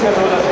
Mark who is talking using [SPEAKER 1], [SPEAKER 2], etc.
[SPEAKER 1] se